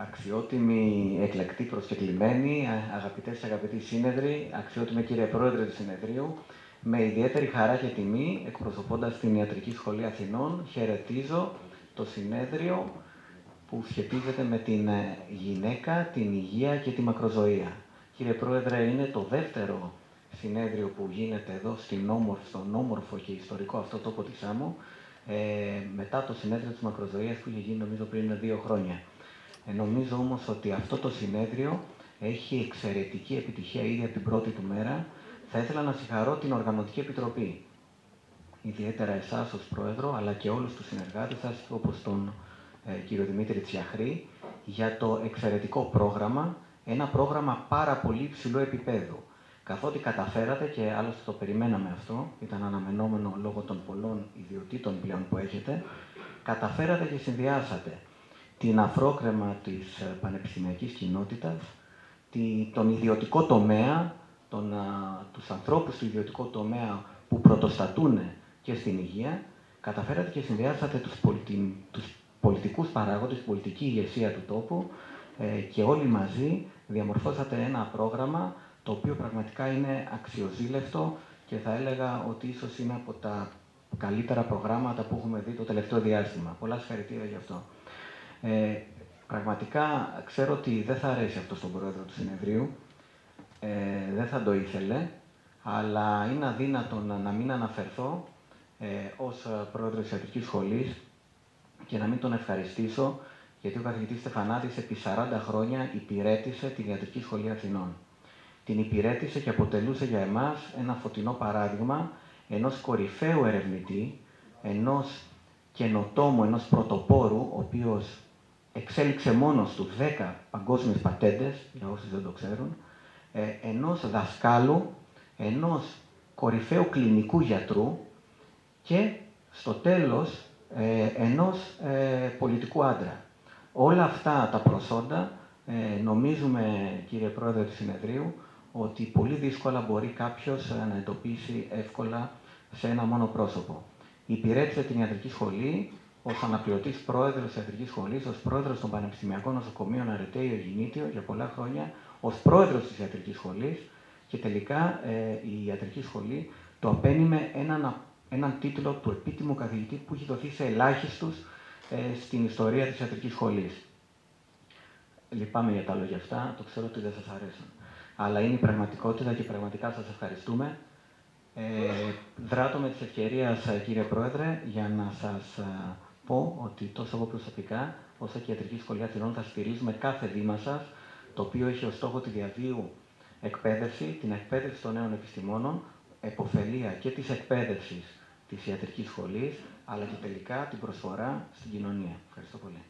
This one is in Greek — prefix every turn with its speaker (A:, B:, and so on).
A: Αξιότιμοι εκλεκτοί προσκεκλημένοι, αγαπητές και αγαπητοί σύνεδροι, αξιότιμη κύριε Πρόεδρε του Συνεδρίου, με ιδιαίτερη χαρά και τιμή, εκπροσωπώντας την Ιατρική Σχολή Αθηνών, χαιρετίζω το συνέδριο που σχετίζεται με την ε, γυναίκα, την υγεία και τη μακροζωία. Κύριε Πρόεδρε, είναι το δεύτερο συνέδριο που γίνεται εδώ στην όμορφο, στον όμορφο και ιστορικό αυτό τόπο της Άμμου, ε, μετά το συνέδριο της μακροζωίας που είχε γίνει νομίζω πριν δύο χρόνια. Ε, νομίζω όμως ότι αυτό το συνέδριο έχει εξαιρετική επιτυχία ήδη από την πρώτη του μέρα. Θα ήθελα να συγχαρώ την Οργανωτική Επιτροπή, ιδιαίτερα εσάς ως Πρόεδρο, αλλά και όλους τους συνεργάτες σας, όπως τον ε, κύριο Δημήτρη Τσιαχρή, για το εξαιρετικό πρόγραμμα, ένα πρόγραμμα πάρα πολύ ψηλού επίπεδου. Καθότι καταφέρατε, και άλλωστε το περιμέναμε αυτό, ήταν αναμενόμενο λόγω των πολλών ιδιωτήτων πλέον που έχετε, καταφέρατε και συνδυάσατε την αφρόκρεμα της ε, πανεπιστημιακής κοινότητας, τον ιδιωτικό τομέα, τον, α, τους ανθρώπους του ιδιωτικού τομέα που πρωτοστατούν και στην υγεία, καταφέρατε και συνδυάσατε τους, πολιτι, τους πολιτικούς παράγοντες, την πολιτική ηγεσία του τόπου ε, και όλοι μαζί διαμορφώσατε ένα πρόγραμμα το οποίο πραγματικά είναι αξιοζήλευτο και θα έλεγα ότι ίσως είναι από τα καλύτερα προγράμματα που έχουμε δει το τελευταίο διάστημα. Πολλά συγχαρητήρια γι' αυτό. Ε, πραγματικά ξέρω ότι δεν θα αρέσει αυτό στον πρόεδρο του συνεδρίου, ε, δεν θα το ήθελε, αλλά είναι αδύνατο να, μην αναφερθώ ε, ως πρόεδρος της ιατρικής σχολής και να μην τον ευχαριστήσω, γιατί ο καθηγητής Στεφανάτης επί 40 χρόνια υπηρέτησε την Ιατρική Σχολή Αθηνών. Την υπηρέτησε και αποτελούσε για εμάς ένα φωτεινό παράδειγμα ενός κορυφαίου ερευνητή, ενός καινοτόμου, ενός πρωτοπόρου, ο οποίος εξέλιξε μόνος τους 10 παγκόσμιες πατέντες, για όσους δεν το ξέρουν, ε, ενός δασκάλου, ενός κορυφαίου κλινικού γιατρού και στο τέλος ε, ενός ε, πολιτικού άντρα. Όλα αυτά τα προσόντα ε, νομίζουμε, κύριε Πρόεδρε του Συνεδρίου, ότι πολύ δύσκολα μπορεί κάποιος να εντοπίσει εύκολα σε ένα μόνο πρόσωπο. Υπηρέτησε την ιατρική σχολή, ω αναπληρωτή πρόεδρος της Ιατρικής Σχολής, ως πρόεδρος των Πανεπιστημιακών Νοσοκομείων Αρετέιο Γεννήτιο για πολλά χρόνια, ως πρόεδρος της Ιατρικής Σχολής και τελικά ε, η Ιατρική Σχολή το απένιμε έναν, έναν τίτλο του επίτιμου καθηγητή που έχει δοθεί σε ελάχιστους ε, στην ιστορία της Ιατρικής Σχολής. Λυπάμαι για τα λόγια αυτά, το ξέρω ότι δεν σας αρέσουν. Αλλά είναι η πραγματικότητα και πραγματικά σας ευχαριστούμε. Ε, δράτω με τη ευκαιρία, κύριε Πρόεδρε, για να σας πω ότι τόσο εγώ προσωπικά, όσο και η Ιατρική Σχολή Αθηνών, θα στηρίζουμε κάθε βήμα σας, το οποίο έχει ως στόχο τη διαβίου εκπαίδευση, την εκπαίδευση των νέων επιστημόνων, εποφελία και της εκπαίδευσης της ιατρικής σχολής, αλλά και τελικά την προσφορά στην κοινωνία. Ευχαριστώ πολύ.